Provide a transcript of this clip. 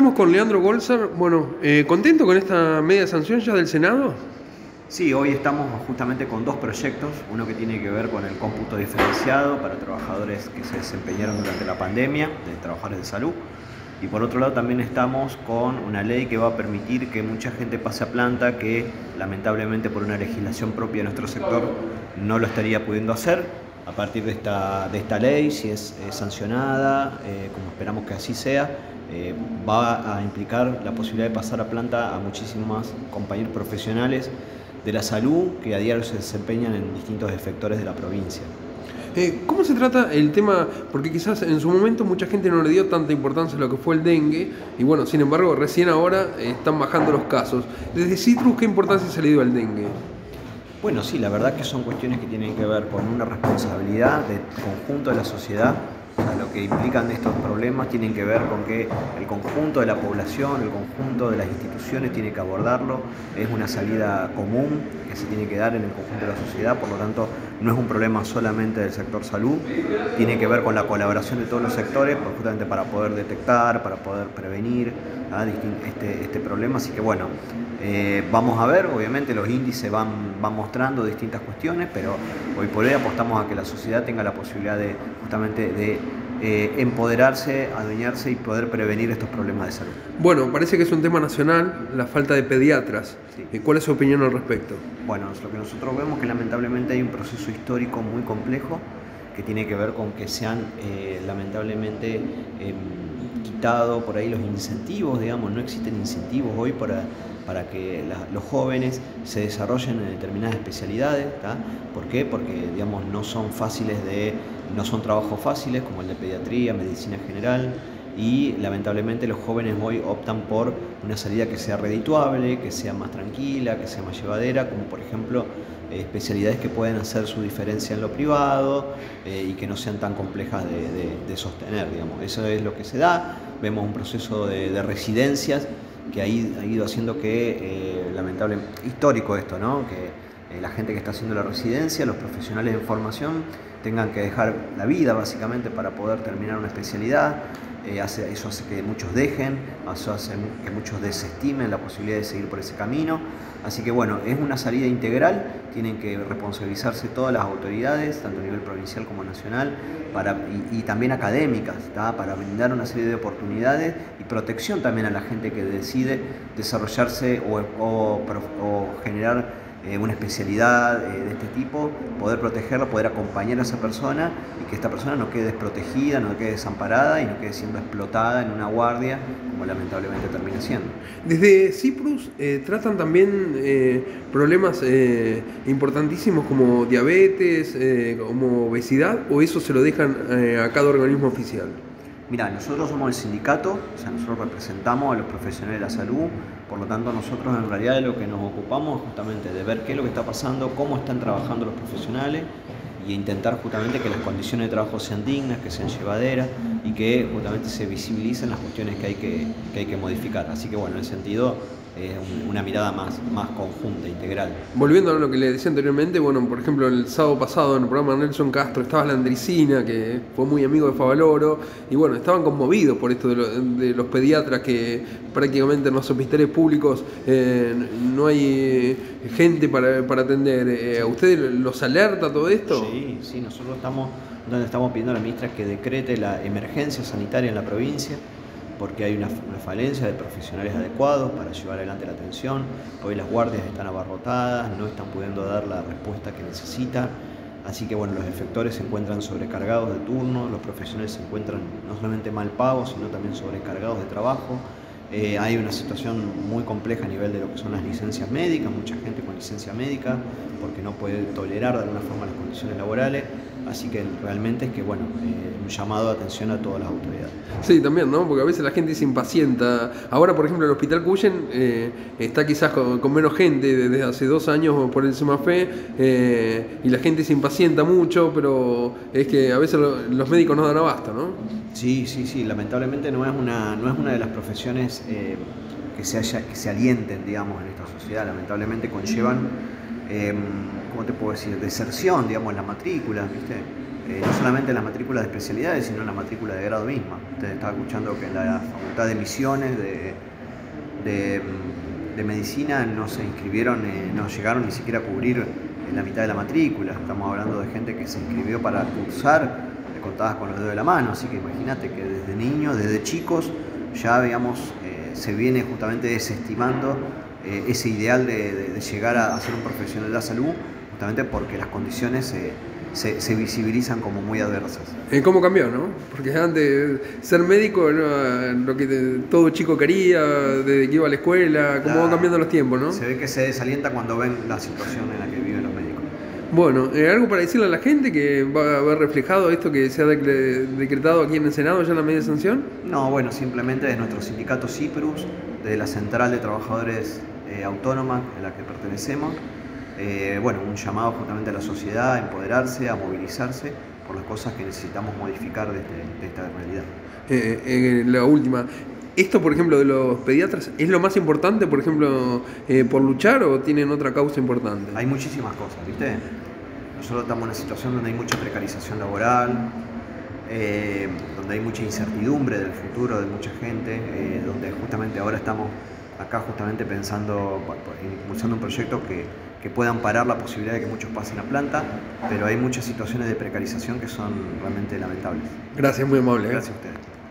Estamos con Leandro Golzar. Bueno, eh, ¿contento con esta media sanción ya del Senado? Sí, hoy estamos justamente con dos proyectos, uno que tiene que ver con el cómputo diferenciado para trabajadores que se desempeñaron durante la pandemia, de trabajadores de salud, y por otro lado también estamos con una ley que va a permitir que mucha gente pase a planta que lamentablemente por una legislación propia de nuestro sector no lo estaría pudiendo hacer. A partir de esta, de esta ley, si es eh, sancionada, eh, como esperamos que así sea, eh, va a implicar la posibilidad de pasar a planta a muchísimos más compañeros profesionales de la salud que a diario se desempeñan en distintos efectores de la provincia. Eh, ¿Cómo se trata el tema? Porque quizás en su momento mucha gente no le dio tanta importancia a lo que fue el dengue y bueno, sin embargo recién ahora están bajando los casos. Desde Citrus, ¿qué importancia se le dio al dengue? Bueno, sí, la verdad que son cuestiones que tienen que ver con una responsabilidad del conjunto de la sociedad que implican estos problemas tienen que ver con que el conjunto de la población, el conjunto de las instituciones tiene que abordarlo, es una salida común que se tiene que dar en el conjunto de la sociedad, por lo tanto no es un problema solamente del sector salud, tiene que ver con la colaboración de todos los sectores, justamente para poder detectar, para poder prevenir ¿ah? este, este, problema, así que bueno, eh, vamos a ver, obviamente los índices van, van mostrando distintas cuestiones, pero hoy por hoy apostamos a que la sociedad tenga la posibilidad de justamente de eh, empoderarse, adueñarse y poder prevenir estos problemas de salud. Bueno, parece que es un tema nacional, la falta de pediatras. Eh, ¿Cuál es su opinión al respecto? Bueno, lo que nosotros vemos es que lamentablemente hay un proceso histórico muy complejo que tiene que ver con que se han eh, lamentablemente em, quitado por ahí los incentivos, digamos, no existen incentivos hoy para, para que los jóvenes se desarrollen en determinadas especialidades. ¿Por qué? Porque digamos, no son fáciles de no son trabajos fáciles como el de pediatría, medicina general y lamentablemente los jóvenes hoy optan por una salida que sea redituable, que sea más tranquila, que sea más llevadera, como por ejemplo eh, especialidades que pueden hacer su diferencia en lo privado eh, y que no sean tan complejas de, sostener, digamos. Eso es lo que se da, vemos un proceso de, residencias que ha ido, haciendo que, eh, lamentablemente, histórico esto, ¿no? que la gente que está haciendo la residencia, los profesionales en formación, tengan que dejar la vida básicamente para poder terminar una especialidad. Eh, eso hace que muchos dejen, eso hace que muchos desestimen la posibilidad de seguir por ese camino. Así que bueno, es una salida integral, tienen que responsabilizarse todas las autoridades, tanto a nivel provincial como nacional, para, y, también académicas, para brindar una serie de oportunidades y protección también a la gente que decide desarrollarse o generar eh, una especialidad eh, de este tipo, poder protegerla, poder acompañar a esa persona y que esta persona no quede desprotegida, no quede desamparada y no quede siendo explotada en una guardia, como lamentablemente termina siendo. Desde Ciprus eh, tratan también problemas importantísimos como diabetes, como obesidad, o eso se lo dejan a cada organismo oficial. Mira, nosotros somos el sindicato, o sea, nosotros representamos a los profesionales de la salud, por lo tanto nosotros en realidad lo que nos ocupamos es justamente de ver qué es lo que está pasando, cómo están trabajando los profesionales y intentar justamente que las condiciones de trabajo sean dignas, que sean llevaderas y que justamente se visibilicen las cuestiones que hay que, que, hay que modificar. Así que bueno, en ese sentido una mirada más, más conjunta, integral. Volviendo a lo que le decía anteriormente, bueno, por ejemplo, el sábado pasado en el programa de Nelson Castro estaba la Andricina, que fue muy amigo de Favaloro, y bueno, estaban conmovidos por esto de, los pediatras que prácticamente en los hospitales públicos eh, no hay gente para, atender. Eh, ¿A ustedes los alerta todo esto? Sí, sí, nosotros estamos donde estamos pidiendo a la ministra que decrete la emergencia sanitaria en la provincia porque hay una, falencia de profesionales adecuados para llevar adelante la atención. Hoy las guardias están abarrotadas, no están pudiendo dar la respuesta que necesitan. Así que bueno, los efectores se encuentran sobrecargados de turno, los profesionales se encuentran no solamente mal pagos, sino también sobrecargados de trabajo. Eh, hay una situación muy compleja a nivel de lo que son las licencias médicas, mucha gente con licencia médica, porque no puede tolerar de alguna forma las condiciones laborales. Así que realmente es que, bueno, eh, un llamado de atención a todas las autoridades. Sí, también, ¿no? Porque a veces la gente se impacienta. Ahora, por ejemplo, el Hospital Cuyen eh, está quizás con, menos gente desde hace dos años por el SEMAFE eh, y la gente se impacienta mucho, pero es que a veces los médicos no dan abasto, ¿no? Sí, sí, sí. Lamentablemente no es una, no es una de las profesiones que, se haya, que se alienten, digamos, en esta sociedad. Lamentablemente conllevan... ¿cómo te puedo decir?, deserción, digamos, en las matrículas, ¿viste? eh, no solamente en la matrícula de especialidades, sino en la matrícula de grado misma. Usted estaba escuchando que en la Facultad de Misiones de, de, Medicina no se inscribieron, eh, no llegaron ni siquiera a cubrir la mitad de la matrícula. Estamos hablando de gente que se inscribió para cursar, contadas con los dedos de la mano, así que imagínate que desde niños, desde chicos, ya digamos, eh, se viene justamente desestimando ese ideal de, llegar a, ser un profesional de la salud, justamente porque las condiciones se, visibilizan como muy adversas. ¿Cómo cambió, no? Porque antes ser médico era lo que todo chico quería, desde que iba a la escuela, cómo van cambiando los tiempos, ¿no? Se ve que se desalienta cuando ven la situación en la que viven los médicos. Bueno, eh, ¿algo para decirle a la gente que va a haber reflejado esto que se ha decretado aquí en el Senado ya en la media sanción? No, bueno, simplemente de nuestro sindicato CIPRUS, de la Central de Trabajadores eh, Autónoma, a la que pertenecemos, eh, bueno, un llamado justamente a la sociedad a empoderarse, a movilizarse por las cosas que necesitamos modificar de, este, esta realidad. Eh, eh, la última, ¿esto por ejemplo de los pediatras es lo más importante, por ejemplo, por luchar o tienen otra causa importante? Hay muchísimas cosas, ¿viste? Nosotros estamos en una situación donde hay mucha precarización laboral, donde hay mucha incertidumbre del futuro de mucha gente, donde justamente ahora estamos acá justamente pensando, impulsando un proyecto que, que puedan parar la posibilidad de que muchos pasen a planta, pero hay muchas situaciones de precarización que son realmente lamentables. Gracias, muy amable. ¿eh? Gracias a ustedes.